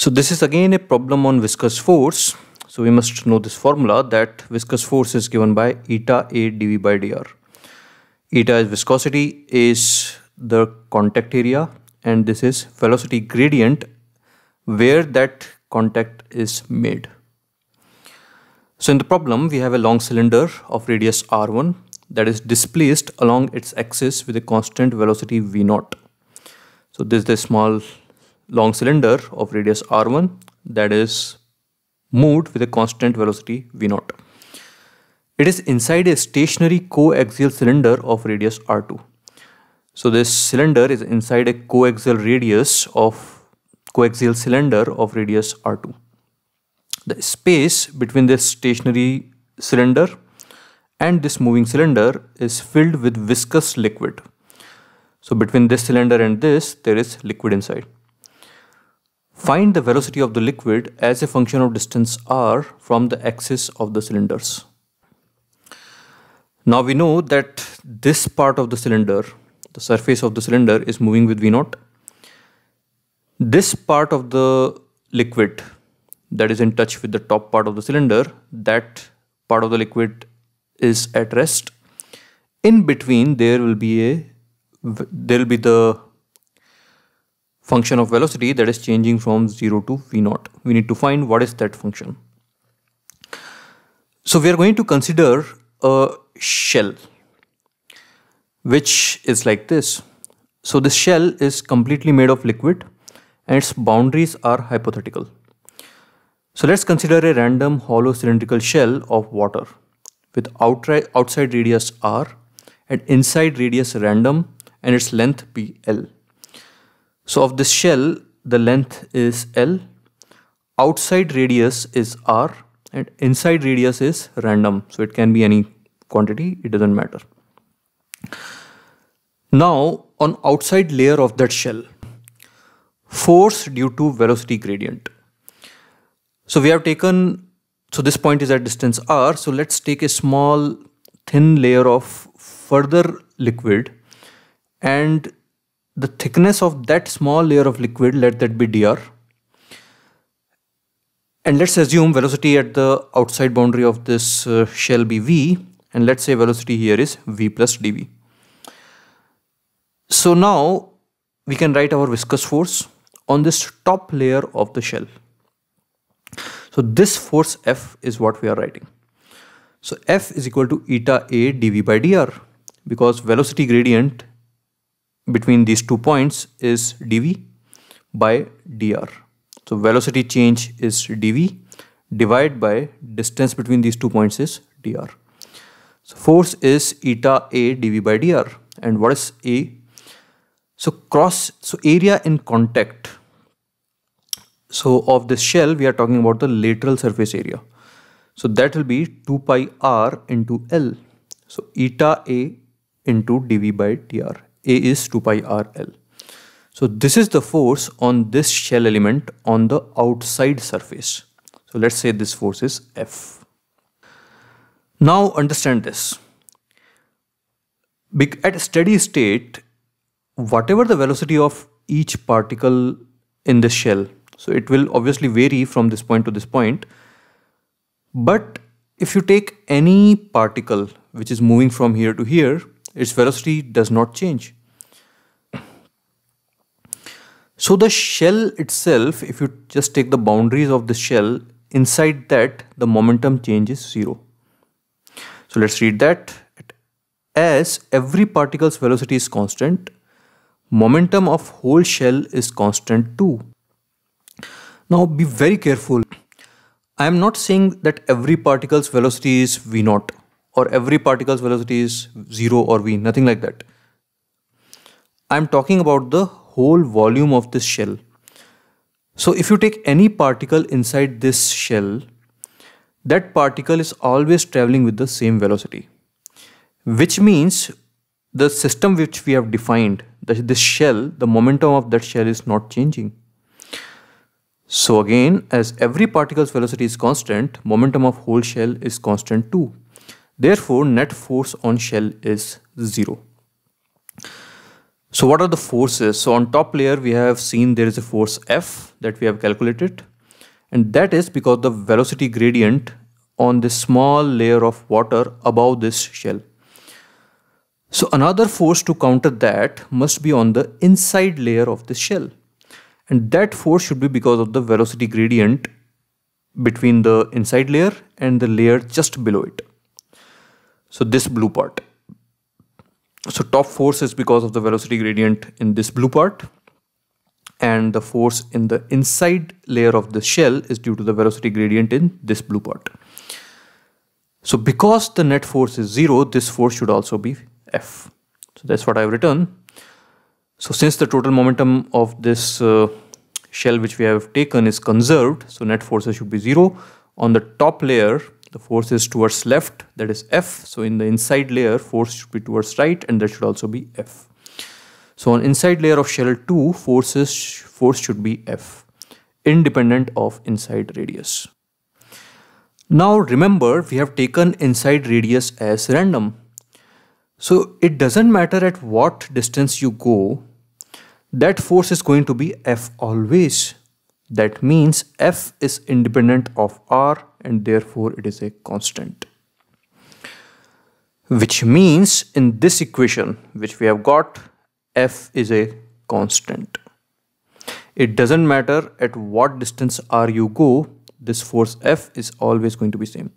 So this is again a problem on viscous force. So we must know this formula that viscous force is given by eta A dV by dr. Eta is viscosity is the contact area and this is velocity gradient where that contact is made. So in the problem we have a long cylinder of radius r1 that is displaced along its axis with a constant velocity v0. So this is the small long cylinder of radius r1 that is moved with a constant velocity v0. It is inside a stationary coaxial cylinder of radius r2. So this cylinder is inside a coaxial radius of coaxial cylinder of radius r2. The space between this stationary cylinder and this moving cylinder is filled with viscous liquid. So between this cylinder and this there is liquid inside. Find the velocity of the liquid as a function of distance r from the axis of the cylinders. Now we know that this part of the cylinder, the surface of the cylinder is moving with V0. This part of the liquid that is in touch with the top part of the cylinder, that part of the liquid is at rest. In between there will be a there will be the function of velocity that is changing from 0 to v0. We need to find what is that function. So we are going to consider a shell which is like this. So this shell is completely made of liquid and its boundaries are hypothetical. So let's consider a random hollow cylindrical shell of water with outside radius r and inside radius random and its length be L. So of this shell, the length is L, outside radius is R, and inside radius is random. So it can be any quantity, it doesn't matter. Now on outside layer of that shell, force due to velocity gradient. So we have taken, so this point is at distance R, so let's take a small thin layer of further liquid and the thickness of that small layer of liquid, let that be dr. And let's assume velocity at the outside boundary of this uh, shell be v, and let's say velocity here is v plus dv. So now we can write our viscous force on this top layer of the shell. So this force F is what we are writing. So F is equal to eta A dv by dr because velocity gradient between these two points is dv by dr. So velocity change is dv divided by distance between these two points is dr. So force is eta a dv by dr and what is a? So cross, so area in contact. So of this shell we are talking about the lateral surface area. So that will be 2 pi r into L. So eta a into dv by dr a is 2 pi r L. So this is the force on this shell element on the outside surface. So let's say this force is F. Now understand this. At a steady state, whatever the velocity of each particle in this shell, so it will obviously vary from this point to this point. But if you take any particle which is moving from here to here, its velocity does not change. So the shell itself, if you just take the boundaries of the shell, inside that the momentum change is zero. So let's read that. As every particle's velocity is constant, momentum of whole shell is constant too. Now be very careful. I am not saying that every particle's velocity is v naught or every particle's velocity is 0 or v, nothing like that. I am talking about the whole volume of this shell. So if you take any particle inside this shell, that particle is always traveling with the same velocity. Which means the system which we have defined, this shell, the momentum of that shell is not changing. So again, as every particle's velocity is constant, momentum of whole shell is constant too. Therefore, net force on shell is zero. So what are the forces? So on top layer, we have seen there is a force F that we have calculated. And that is because the velocity gradient on this small layer of water above this shell. So another force to counter that must be on the inside layer of this shell. And that force should be because of the velocity gradient between the inside layer and the layer just below it. So this blue part. So top force is because of the velocity gradient in this blue part and the force in the inside layer of the shell is due to the velocity gradient in this blue part. So because the net force is zero, this force should also be F. So that's what I've written. So since the total momentum of this uh, shell which we have taken is conserved, so net forces should be zero. On the top layer, the force is towards left, that is F. So in the inside layer, force should be towards right and that should also be F. So on inside layer of shell 2, forces, force should be F, independent of inside radius. Now remember, we have taken inside radius as random. So it doesn't matter at what distance you go, that force is going to be F always. That means F is independent of R and therefore it is a constant. Which means in this equation which we have got, F is a constant. It doesn't matter at what distance R you go, this force F is always going to be same.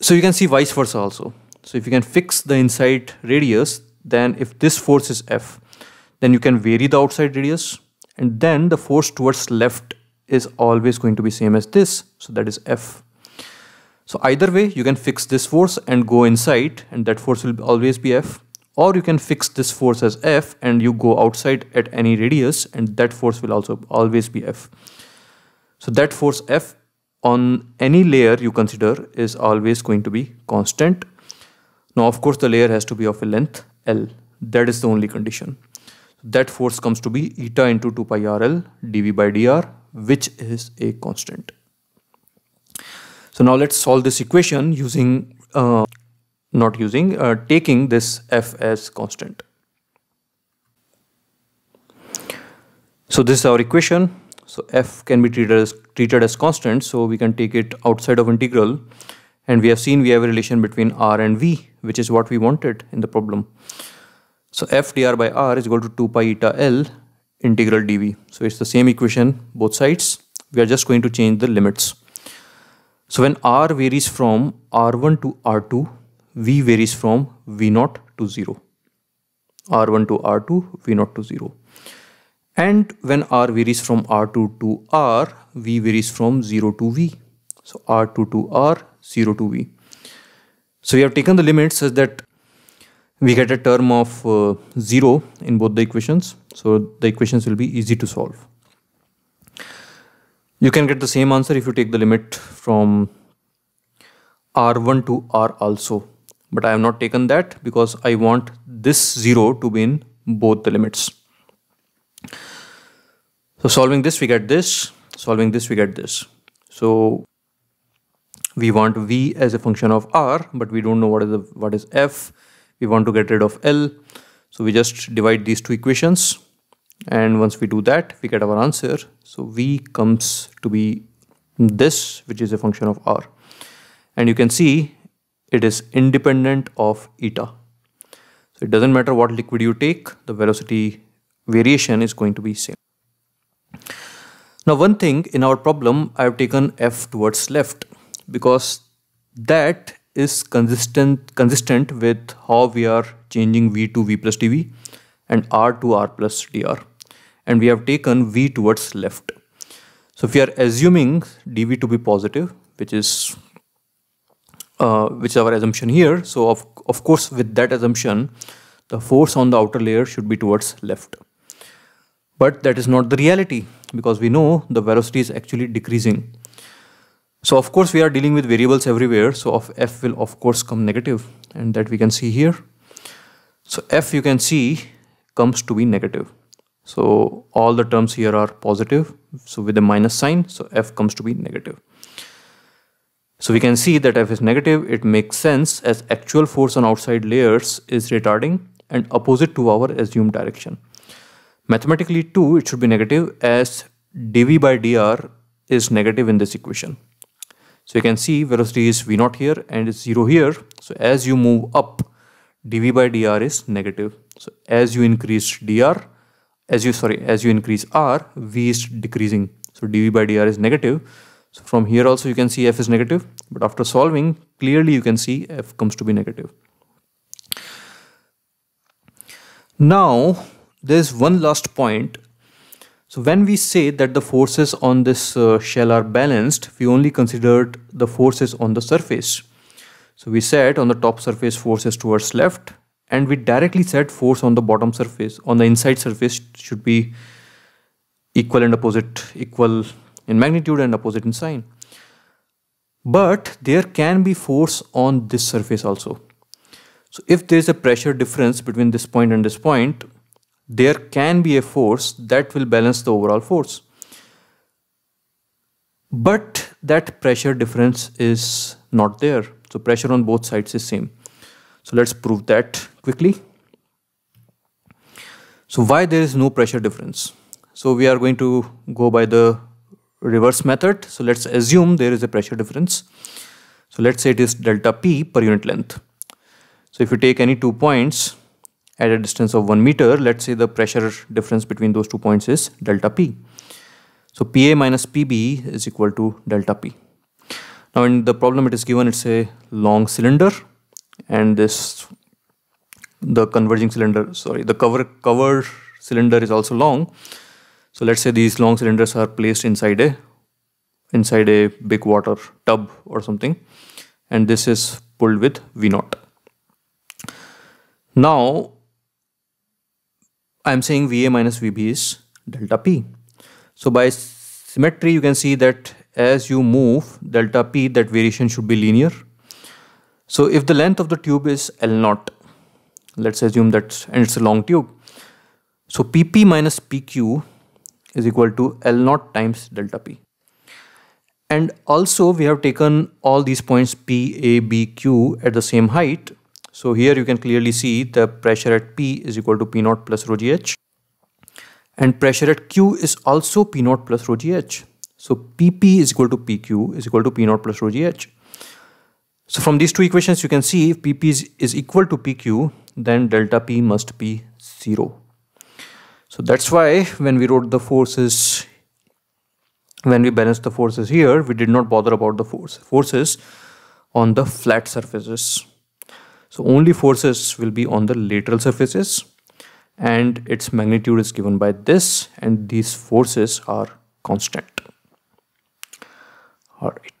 So you can see vice versa also. So if you can fix the inside radius, then if this force is F, then you can vary the outside radius and then the force towards left is always going to be same as this. So that is F. So either way, you can fix this force and go inside and that force will always be F. Or you can fix this force as F and you go outside at any radius and that force will also always be F. So that force F on any layer you consider is always going to be constant. Now of course the layer has to be of a length L. That is the only condition. That force comes to be eta into 2 pi RL dV by dr which is a constant. So now let's solve this equation using, uh, not using, uh, taking this f as constant. So this is our equation. So f can be treated as, treated as constant. So we can take it outside of integral. And we have seen we have a relation between r and v, which is what we wanted in the problem. So f dr by r is equal to 2 pi eta l integral dv. So it's the same equation both sides. We are just going to change the limits. So when r varies from r1 to r2, v varies from v0 to 0. r1 to r2, v0 to 0. And when r varies from r2 to r, v varies from 0 to v. So r2 to r, 0 to v. So we have taken the limits such that we get a term of uh, 0 in both the equations. So the equations will be easy to solve. You can get the same answer if you take the limit from r1 to r also. But I have not taken that because I want this 0 to be in both the limits. So solving this we get this, solving this we get this. So we want v as a function of r but we don't know what is the what is f we want to get rid of L. So we just divide these two equations. And once we do that, we get our answer. So V comes to be this, which is a function of R. And you can see it is independent of eta. So it doesn't matter what liquid you take, the velocity variation is going to be same. Now one thing in our problem, I have taken F towards left because that is consistent consistent with how we are changing v to v plus dv and r to r plus dr and we have taken v towards left. So if we are assuming dv to be positive which is uh, which is our assumption here so of, of course with that assumption the force on the outer layer should be towards left. But that is not the reality because we know the velocity is actually decreasing so of course we are dealing with variables everywhere. So of f will of course come negative and that we can see here. So f you can see comes to be negative. So all the terms here are positive. So with a minus sign, so f comes to be negative. So we can see that f is negative. It makes sense as actual force on outside layers is retarding and opposite to our assumed direction. Mathematically too, it should be negative as dv by dr is negative in this equation. So you can see velocity is v naught here and it's 0 here. So as you move up, dv by dr is negative. So as you increase dr, as you sorry, as you increase r, v is decreasing. So dv by dr is negative. So from here also you can see f is negative, but after solving, clearly you can see f comes to be negative. Now, there's one last point. So when we say that the forces on this uh, shell are balanced, we only considered the forces on the surface. So we said on the top surface forces towards left and we directly said force on the bottom surface, on the inside surface should be equal and opposite, equal in magnitude and opposite in sign. But there can be force on this surface also. So if there is a pressure difference between this point and this point, there can be a force that will balance the overall force. But that pressure difference is not there. So pressure on both sides is same. So let's prove that quickly. So why there is no pressure difference? So we are going to go by the reverse method. So let's assume there is a pressure difference. So let's say it is delta P per unit length. So if you take any two points at a distance of 1 meter, let's say the pressure difference between those two points is delta P. So PA minus PB is equal to delta P. Now in the problem it is given it's a long cylinder and this the converging cylinder sorry the cover cover cylinder is also long so let's say these long cylinders are placed inside a inside a big water tub or something and this is pulled with V naught. Now I'm saying VA minus VB is delta P. So by symmetry you can see that as you move delta P that variation should be linear. So if the length of the tube is L naught let's assume that and it's a long tube. So PP minus PQ is equal to L naught times delta P. And also we have taken all these points P, A, B, Q at the same height. So here you can clearly see the pressure at P is equal to P naught plus rho GH. And pressure at Q is also P naught plus rho GH. So PP is equal to PQ is equal to P naught plus rho GH. So from these two equations you can see if PP is, is equal to PQ then delta P must be 0. So that's why when we wrote the forces, when we balanced the forces here, we did not bother about the force, forces on the flat surfaces. So only forces will be on the lateral surfaces and its magnitude is given by this and these forces are constant. Alright.